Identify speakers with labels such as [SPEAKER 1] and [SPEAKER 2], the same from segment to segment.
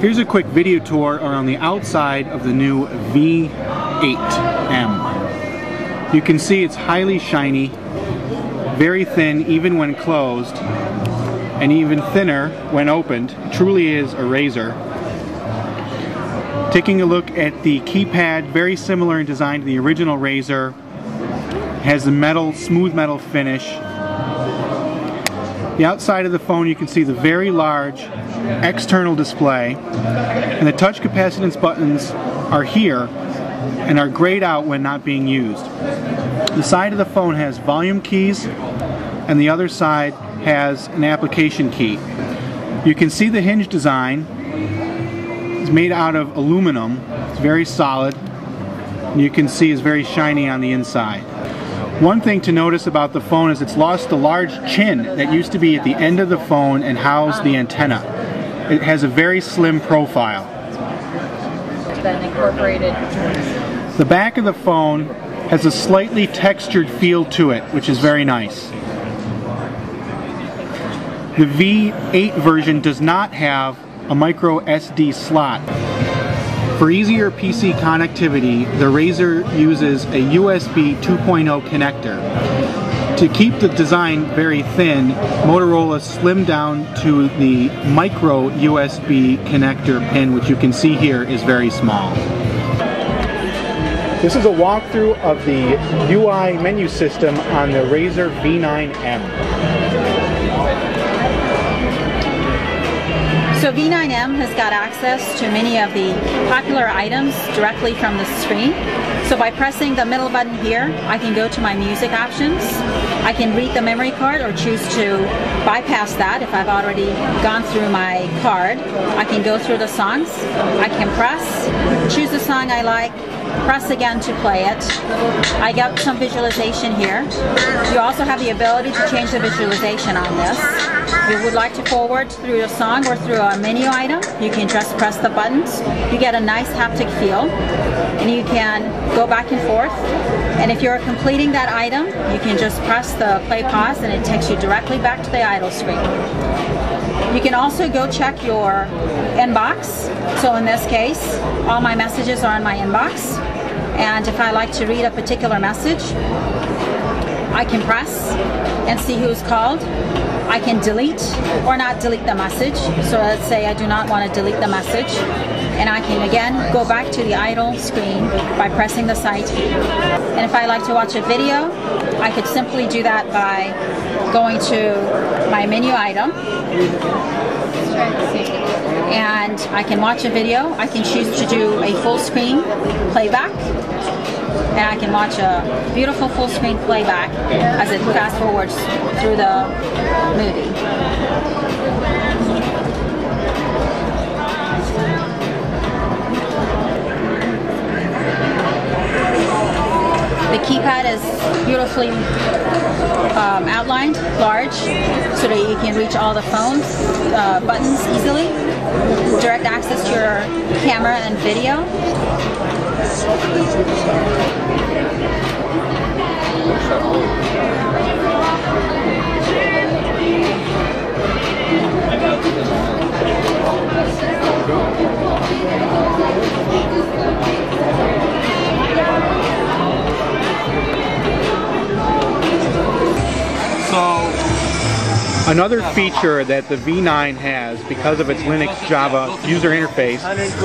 [SPEAKER 1] Here's a quick video tour around the outside of the new V8M. You can see it's highly shiny, very thin even when closed, and even thinner when opened. It truly is a razor. Taking a look at the keypad, very similar in design to the original Razr. Has a metal, smooth metal finish. The outside of the phone you can see the very large external display and the touch capacitance buttons are here and are grayed out when not being used. The side of the phone has volume keys and the other side has an application key. You can see the hinge design. It's made out of aluminum. It's very solid. And you can see it's very shiny on the inside. One thing to notice about the phone is it's lost the large chin that used to be at the end of the phone and housed the antenna. It has a very slim profile.
[SPEAKER 2] Then incorporated.
[SPEAKER 1] The back of the phone has a slightly textured feel to it, which is very nice. The V8 version does not have a micro SD slot. For easier PC connectivity, the Razr uses a USB 2.0 connector. To keep the design very thin, Motorola slimmed down to the micro USB connector pin, which you can see here is very small. This is a walkthrough of the UI menu system on the Razr V9M.
[SPEAKER 2] Has got access to many of the popular items directly from the screen. So by pressing the middle button here, I can go to my music options. I can read the memory card or choose to bypass that if I've already gone through my card. I can go through the songs. I can press, choose the song I like, press again to play it. I got some visualization here. You also have the ability to change the visualization on this. If you would like to forward through a song or through a menu item, you can just press the buttons. You get a nice haptic feel and you can go back and forth. And if you're completing that item, you can just press the play pause and it takes you directly back to the idle screen. You can also go check your inbox. So in this case, all my messages are in my inbox. And if I like to read a particular message, I can press and see who's called. I can delete or not delete the message. So let's say I do not want to delete the message. And I can again go back to the idle screen by pressing the key. And if I like to watch a video, I could simply do that by going to my menu item and I can watch a video. I can choose to do a full screen playback and I can watch a beautiful full screen playback as it fast forwards through the movie. Is beautifully um, outlined, large, so that you can reach all the phones uh, buttons easily. Direct access to your camera and video.
[SPEAKER 1] Another feature that the V9 has because of its Linux Java user interface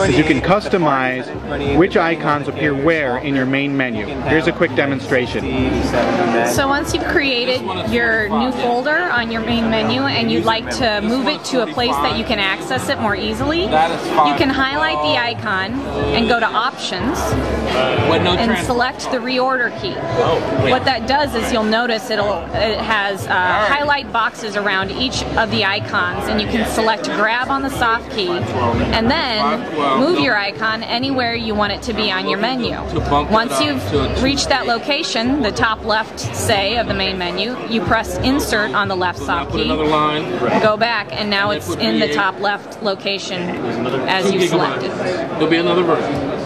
[SPEAKER 1] is you can customize which icons appear where in your main menu. Here's a quick demonstration.
[SPEAKER 3] So once you've created your new folder on your main menu and you'd like to move it to a place that you can access it more easily, you can highlight the icon and go to options and select the reorder key. What that does is you'll notice it'll it has uh, highlight boxes around around each of the icons and you can select grab on the soft key and then move your icon anywhere you want it to be on your menu. Once you've reached that location, the top left say of the main menu, you press insert on the left soft key, go back and now it's in the top left location as you selected.
[SPEAKER 4] There'll be another version.